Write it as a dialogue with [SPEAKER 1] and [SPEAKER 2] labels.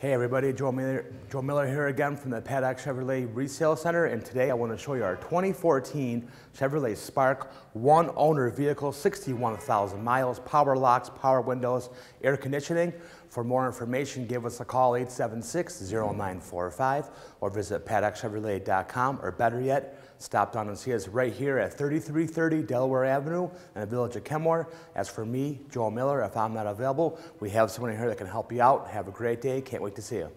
[SPEAKER 1] Hey everybody, Joe Miller, Joe Miller here again from the Paddock Chevrolet Resale Center and today I want to show you our 2014 Chevrolet Spark one owner vehicle, 61,000 miles, power locks, power windows, air conditioning. For more information, give us a call 876-0945 or visit paddockchevrolet.com or better yet, stop down and see us right here at 3330 Delaware Avenue in the village of Kenmore. As for me, Joe Miller, if I'm not available, we have someone here that can help you out. Have a great day. Can't wait euch das her?